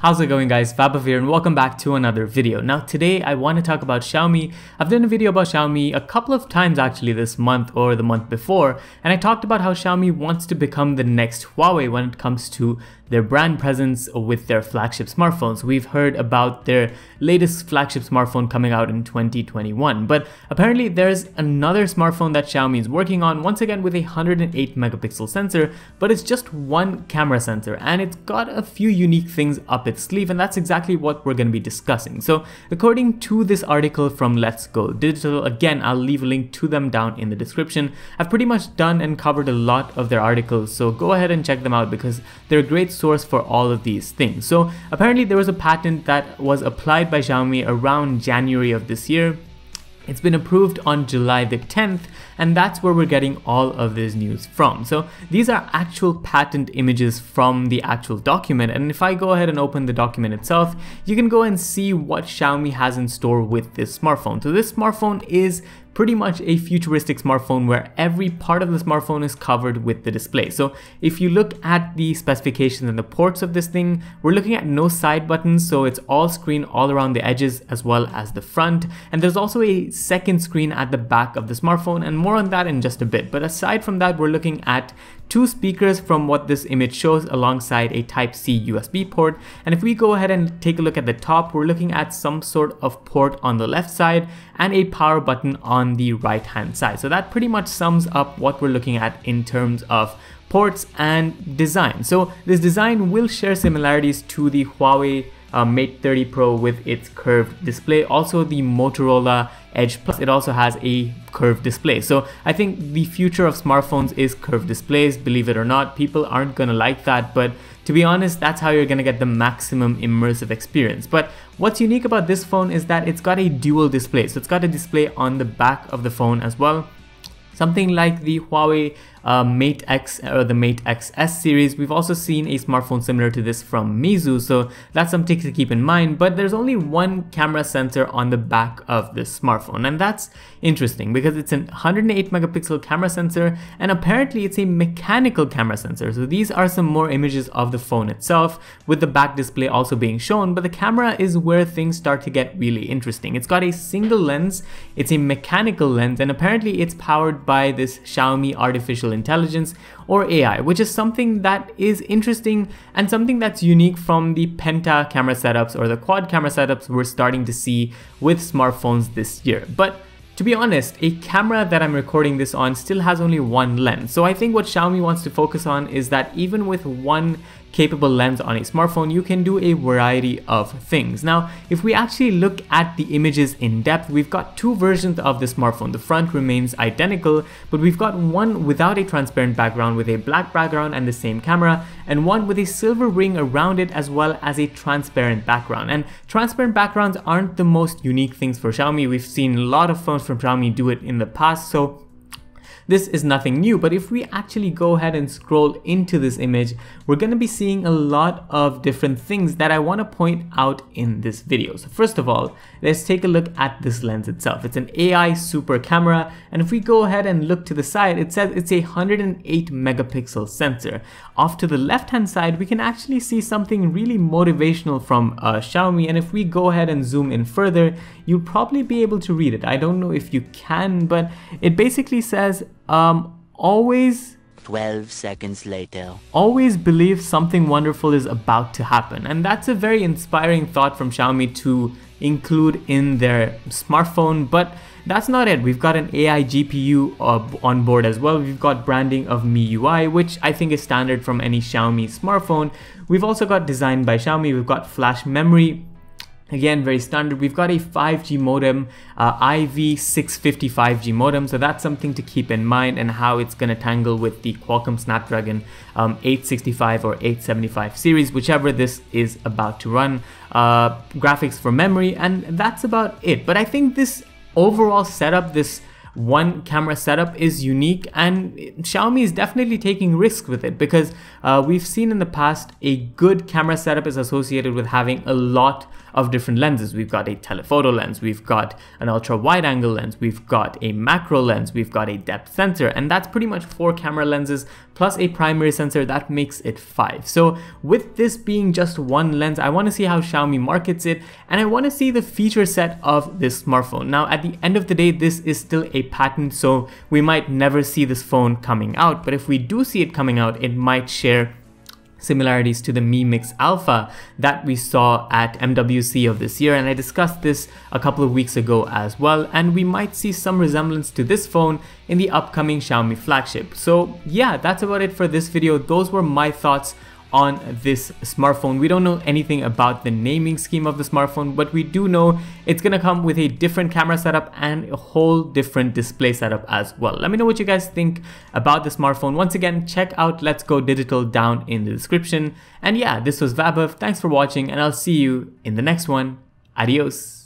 How's it going guys, Vaibhav here and welcome back to another video. Now today I want to talk about Xiaomi. I've done a video about Xiaomi a couple of times actually this month or the month before and I talked about how Xiaomi wants to become the next Huawei when it comes to their brand presence with their flagship smartphones. We've heard about their latest flagship smartphone coming out in 2021, but apparently there's another smartphone that Xiaomi is working on, once again with a 108 megapixel sensor, but it's just one camera sensor and it's got a few unique things up its sleeve and that's exactly what we're going to be discussing. So according to this article from Let's Go Digital, again, I'll leave a link to them down in the description. I've pretty much done and covered a lot of their articles, so go ahead and check them out because they're a great source for all of these things. So apparently there was a patent that was applied by Xiaomi around January of this year it's been approved on July the 10th, and that's where we're getting all of this news from. So these are actual patent images from the actual document. And if I go ahead and open the document itself, you can go and see what Xiaomi has in store with this smartphone. So this smartphone is pretty much a futuristic smartphone where every part of the smartphone is covered with the display. So if you look at the specifications and the ports of this thing, we're looking at no side buttons, so it's all screen all around the edges as well as the front. And there's also a second screen at the back of the smartphone and more on that in just a bit. But aside from that, we're looking at two speakers from what this image shows alongside a type C USB port. And if we go ahead and take a look at the top, we're looking at some sort of port on the left side and a power button on the right hand side. So that pretty much sums up what we're looking at in terms of ports and design. So this design will share similarities to the Huawei uh, Mate 30 Pro with its curved display. Also the Motorola Edge Plus, it also has a curved display. So I think the future of smartphones is curved displays, believe it or not. People aren't gonna like that, but to be honest, that's how you're gonna get the maximum immersive experience. But what's unique about this phone is that it's got a dual display. So it's got a display on the back of the phone as well something like the Huawei uh, Mate X or the Mate XS series. We've also seen a smartphone similar to this from Meizu, so that's something to keep in mind. But there's only one camera sensor on the back of this smartphone, and that's interesting because it's a 108 megapixel camera sensor, and apparently it's a mechanical camera sensor. So these are some more images of the phone itself, with the back display also being shown. But the camera is where things start to get really interesting. It's got a single lens, it's a mechanical lens, and apparently it's powered by this Xiaomi artificial intelligence or AI, which is something that is interesting and something that's unique from the penta camera setups or the quad camera setups we're starting to see with smartphones this year. But to be honest, a camera that I'm recording this on still has only one lens. So I think what Xiaomi wants to focus on is that even with one capable lens on a smartphone, you can do a variety of things. Now, if we actually look at the images in depth, we've got two versions of the smartphone. The front remains identical, but we've got one without a transparent background with a black background and the same camera, and one with a silver ring around it as well as a transparent background. And transparent backgrounds aren't the most unique things for Xiaomi. We've seen a lot of phones from Xiaomi do it in the past, so this is nothing new, but if we actually go ahead and scroll into this image, we're going to be seeing a lot of different things that I want to point out in this video. So first of all, let's take a look at this lens itself. It's an AI super camera, and if we go ahead and look to the side, it says it's a 108 megapixel sensor. Off to the left hand side, we can actually see something really motivational from uh, Xiaomi, and if we go ahead and zoom in further, you'll probably be able to read it. I don't know if you can, but it basically says um, always 12 seconds later. Always believe something wonderful is about to happen. And that's a very inspiring thought from Xiaomi to include in their smartphone. But that's not it. We've got an AI GPU uh, on board as well. We've got branding of MIUI, which I think is standard from any Xiaomi smartphone. We've also got designed by Xiaomi. We've got flash memory Again, very standard. We've got a 5G modem, uh, IV650 5G modem, so that's something to keep in mind and how it's going to tangle with the Qualcomm Snapdragon um, 865 or 875 series, whichever this is about to run. Uh, graphics for memory, and that's about it. But I think this overall setup, this one camera setup is unique and Xiaomi is definitely taking risks with it because uh, we've seen in the past a good camera setup is associated with having a lot of different lenses. We've got a telephoto lens, we've got an ultra wide angle lens, we've got a macro lens, we've got a depth sensor, and that's pretty much four camera lenses plus a primary sensor that makes it five. So with this being just one lens, I want to see how Xiaomi markets it and I want to see the feature set of this smartphone. Now at the end of the day, this is still a patent, so we might never see this phone coming out, but if we do see it coming out, it might share similarities to the Mi Mix Alpha that we saw at MWC of this year and I discussed this a couple of weeks ago as well and we might see some resemblance to this phone in the upcoming Xiaomi flagship. So yeah, that's about it for this video. Those were my thoughts on this smartphone. We don't know anything about the naming scheme of the smartphone, but we do know it's gonna come with a different camera setup and a whole different display setup as well. Let me know what you guys think about the smartphone. Once again, check out Let's Go Digital down in the description. And yeah, this was Vaibhav. Thanks for watching and I'll see you in the next one. Adios.